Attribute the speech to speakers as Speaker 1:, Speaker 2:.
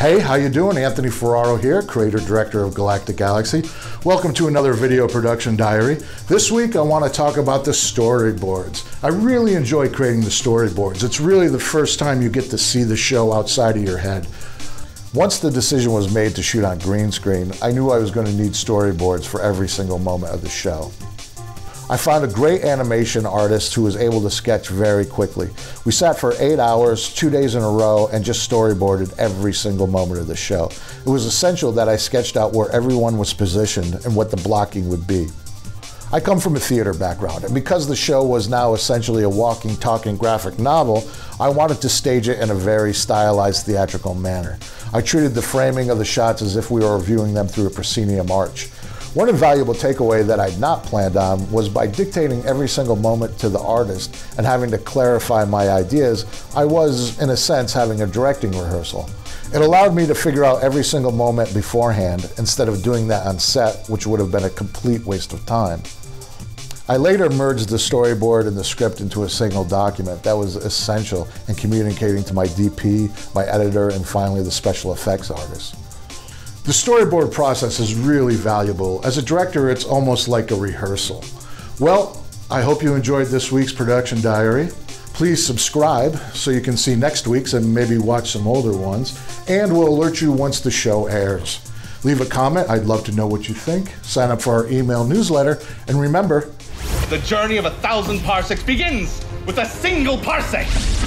Speaker 1: Hey, how you doing? Anthony Ferraro here, creator director of Galactic Galaxy. Welcome to another video production diary. This week I want to talk about the storyboards. I really enjoy creating the storyboards. It's really the first time you get to see the show outside of your head. Once the decision was made to shoot on green screen, I knew I was going to need storyboards for every single moment of the show. I found a great animation artist who was able to sketch very quickly. We sat for eight hours, two days in a row, and just storyboarded every single moment of the show. It was essential that I sketched out where everyone was positioned and what the blocking would be. I come from a theater background, and because the show was now essentially a walking, talking graphic novel, I wanted to stage it in a very stylized theatrical manner. I treated the framing of the shots as if we were viewing them through a proscenium arch. One invaluable takeaway that I'd not planned on was by dictating every single moment to the artist and having to clarify my ideas, I was, in a sense, having a directing rehearsal. It allowed me to figure out every single moment beforehand instead of doing that on set, which would have been a complete waste of time. I later merged the storyboard and the script into a single document that was essential in communicating to my DP, my editor, and finally the special effects artist. The storyboard process is really valuable. As a director, it's almost like a rehearsal. Well, I hope you enjoyed this week's production diary. Please subscribe so you can see next week's and maybe watch some older ones, and we'll alert you once the show airs. Leave a comment, I'd love to know what you think. Sign up for our email newsletter, and remember
Speaker 2: The journey of a thousand parsecs begins with a single parsec.